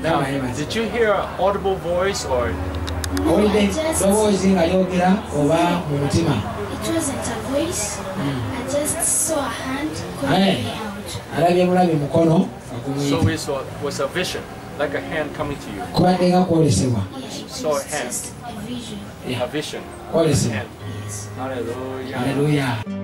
Did you hear an audible voice or? It wasn't a voice. Mm. I just saw a hand coming out. So it was a vision, like a hand coming to you. Kubadde Saw a hand. A vision. A vision. Hallelujah. Hallelujah.